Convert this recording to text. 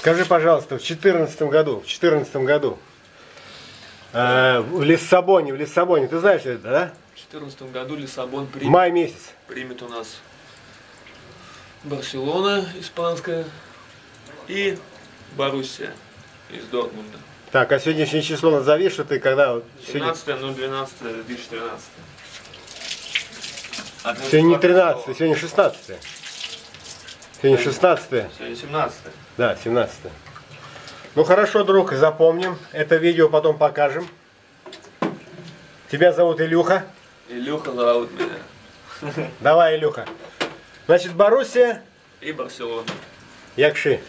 Скажи, пожалуйста, в 2014 году, в 2014 году э, в Лиссабоне, в Лиссабоне, ты знаешь это, да? В 2014 году Лиссабон примет, Май месяц. примет у нас Барселона испанская и Боруссия из Дортмунда. Так, а сегодняшнее число назови, что ты когда... вот Сегодня, 17.012.2013. А сегодня не 13, сегодня 16. Сегодня 16. Сегодня 17. Да, 17. Ну хорошо, друг, запомним. Это видео потом покажем. Тебя зовут Илюха. Илюха зовут меня. Давай, Илюха. Значит, Боруссия, И Барселона. Якши.